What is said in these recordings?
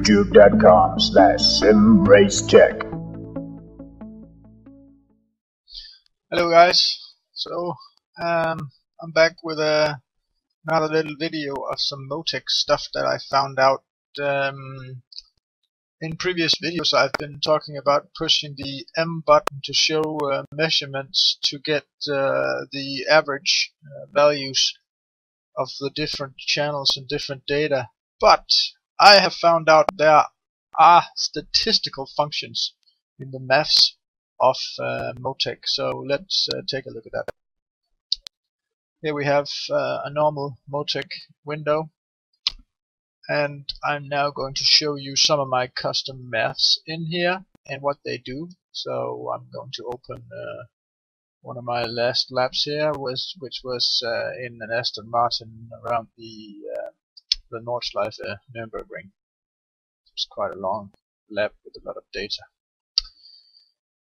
youtube.com slash simracingtech. Hello guys, so um, I'm back with a, another little video of some Motec stuff that I found out um, in previous videos I've been talking about pushing the M button to show uh, measurements to get uh, the average uh, values of the different channels and different data but I have found out there are statistical functions in the maths of uh, Motec. So let's uh, take a look at that. Here we have uh, a normal Motec window and I'm now going to show you some of my custom maths in here and what they do. So I'm going to open uh, one of my last labs here, was, which was uh, in an Aston Martin around the uh, the Nordschleife Nürburgring. It's quite a long lab with a lot of data.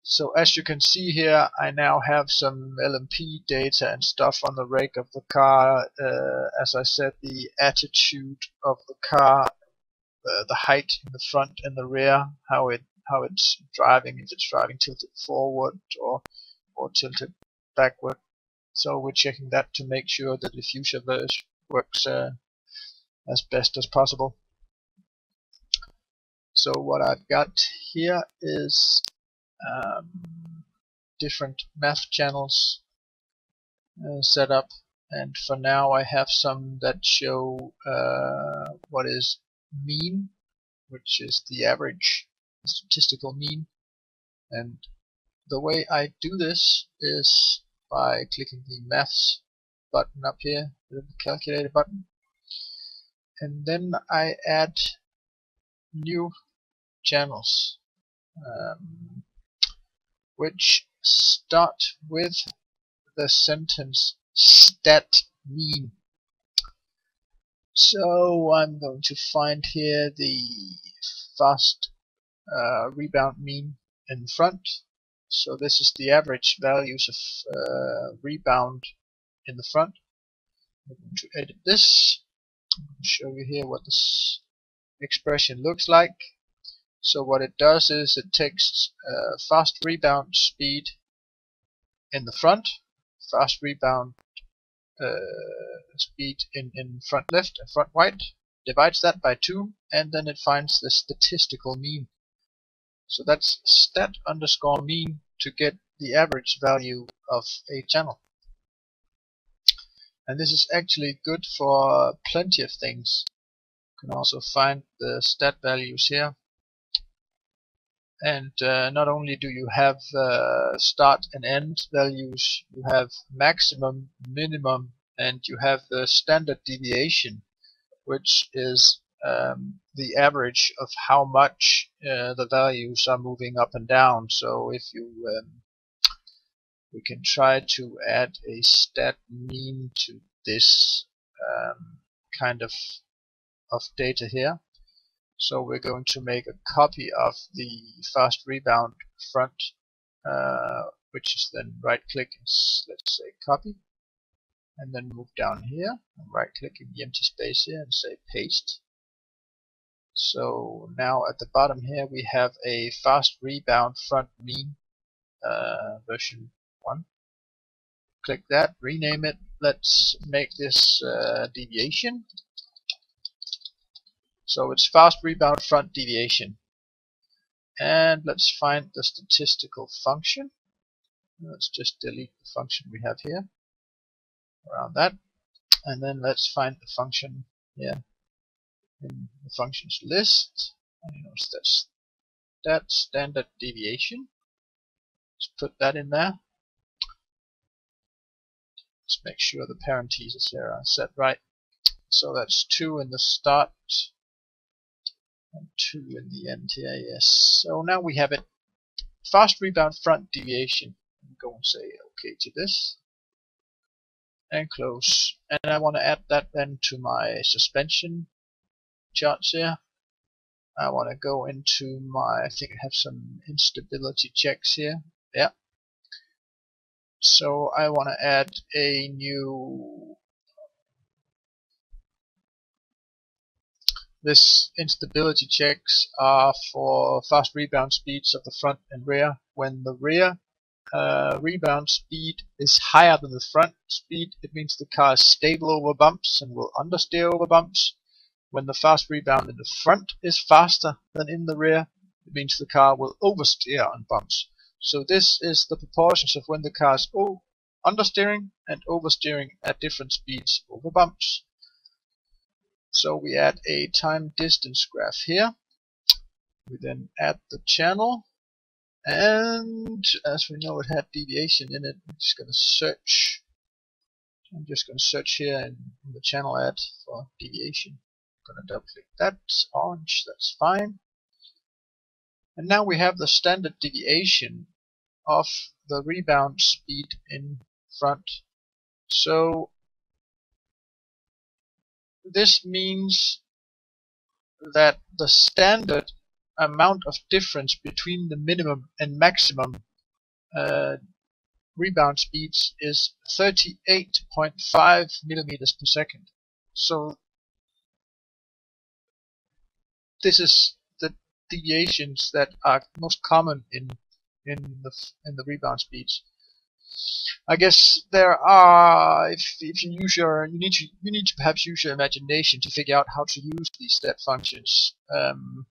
So as you can see here, I now have some LMP data and stuff on the rake of the car. Uh, as I said, the attitude of the car, uh, the height in the front and the rear, how it how it's driving, if it's driving tilted forward or or tilted backward. So we're checking that to make sure that the diffuser works uh, as best as possible. So what I've got here is um, different math channels uh, set up. And for now I have some that show uh, what is mean which is the average statistical mean. And the way I do this is by clicking the maths button up here the calculator button and then I add new channels um, which start with the sentence stat mean. So I'm going to find here the fast uh, rebound mean in front. So this is the average values of uh, rebound in the front. I'm going to edit this show you here what this expression looks like. So what it does is it takes uh, fast rebound speed in the front, fast rebound uh, speed in, in front left and front right, divides that by 2, and then it finds the statistical mean. So that's stat underscore mean to get the average value of a channel and this is actually good for plenty of things. You can also find the stat values here. And uh, not only do you have uh, start and end values you have maximum minimum and you have the standard deviation which is um, the average of how much uh, the values are moving up and down. So if you um, we can try to add a stat mean to this um, kind of of data here. So we're going to make a copy of the fast rebound front, uh, which is then right click, let's say copy, and then move down here, and right click in the empty space here and say paste. So now at the bottom here we have a fast rebound front mean uh, version 1. Click that, rename it. Let's make this uh, deviation. So it's fast rebound front deviation. And let's find the statistical function. Let's just delete the function we have here around that. And then let's find the function here in the functions list. You know, that's that standard deviation. Let's put that in there. Let's make sure the parentheses here are set right. So that's 2 in the start and 2 in the end here, yes. So now we have it. Fast rebound front deviation. I'm going to say OK to this. And close. And I want to add that then to my suspension charts here. I want to go into my, I think I have some instability checks here. Yeah, so I want to add a new This instability checks are for fast rebound speeds of the front and rear. When the rear uh, rebound speed is higher than the front speed, it means the car is stable over bumps and will understeer over bumps. When the fast rebound in the front is faster than in the rear, it means the car will oversteer on bumps. So this is the proportions of when the car is understeering and oversteering at different speeds over bumps. So we add a time distance graph here. We then add the channel and as we know it had deviation in it, I'm just going to search. I'm just going to search here in, the channel add for deviation. I'm going to double click that, orange, that's fine. And now we have the standard deviation of the rebound speed in front. So this means that the standard amount of difference between the minimum and maximum uh, rebound speeds is 38.5 millimeters per second. So this is the deviations that are most common in in the in the rebound speeds. I guess there are if if you use your you need to you need to perhaps use your imagination to figure out how to use these stat functions. Um,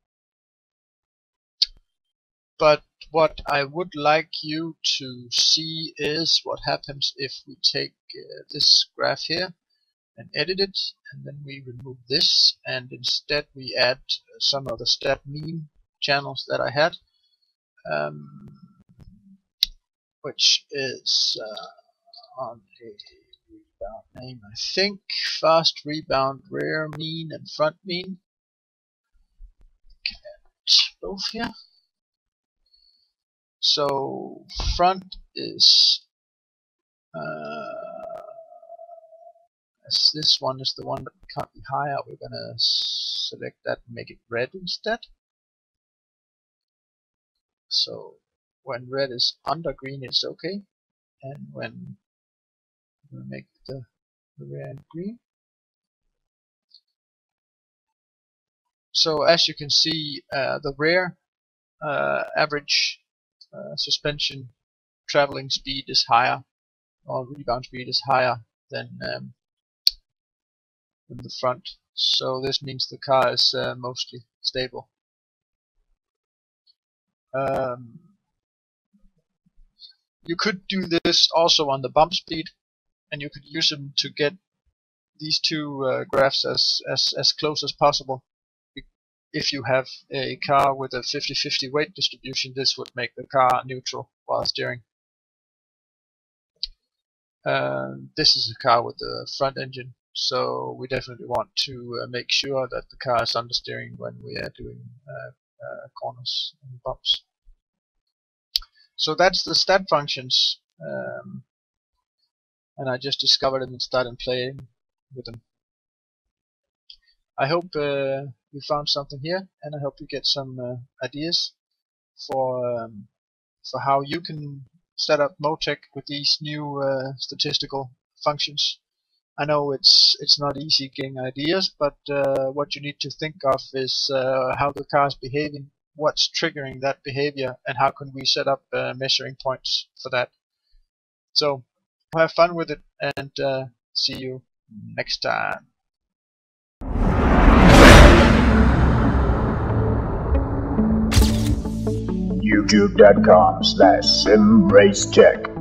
but what I would like you to see is what happens if we take uh, this graph here and edit it and then we remove this and instead we add some of the stat mean channels that I had um, which is uh, on a rebound name. I think fast rebound rear mean and front mean. Both here. So front is uh, this one is the one that can't be higher we're gonna select that and make it red instead. So when red is under green it's okay. And when we make the, red green. So as you can see uh, the rear uh, average uh, suspension traveling speed is higher or rebound speed is higher than, um, the front. So this means the car is uh, mostly stable. Um, you could do this also on the bump speed, and you could use them to get these two uh, graphs as, as, as close as possible. If you have a car with a 50-50 weight distribution, this would make the car neutral while steering. Uh, this is a car with a front engine, so we definitely want to uh, make sure that the car is understeering when we are doing uh, uh corners and bumps. So that's the stat functions. Um, and I just discovered them and started playing with them. I hope uh, you found something here, and I hope you get some uh, ideas for um, for how you can set up Motec with these new uh, statistical functions. I know it's it's not easy getting ideas, but uh, what you need to think of is uh, how the car is behaving what's triggering that behavior and how can we set up uh, measuring points for that. So have fun with it and uh, see you next time. youtube.com slash simracingtech